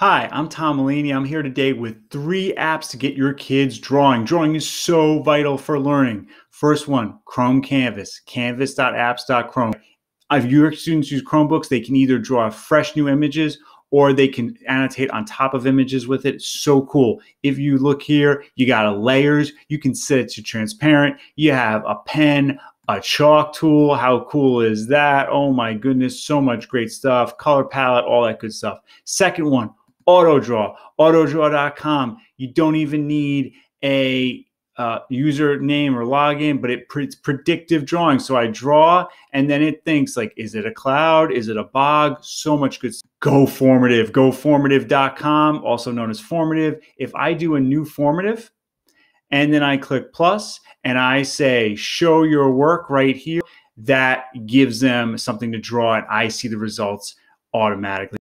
Hi, I'm Tom Mullaney. I'm here today with three apps to get your kids drawing. Drawing is so vital for learning. First one, Chrome Canvas, canvas.apps.chrome. If your students use Chromebooks, they can either draw fresh new images or they can annotate on top of images with it. So cool. If you look here, you got a layers. You can set it to transparent. You have a pen, a chalk tool. How cool is that? Oh my goodness, so much great stuff. Color palette, all that good stuff. Second one, AutoDraw, autodraw.com. You don't even need a uh, username or login, but it, it's predictive drawing. So I draw and then it thinks like, is it a cloud? Is it a bog? So much good. GoFormative, goformative.com, also known as formative. If I do a new formative and then I click plus and I say, show your work right here, that gives them something to draw and I see the results automatically.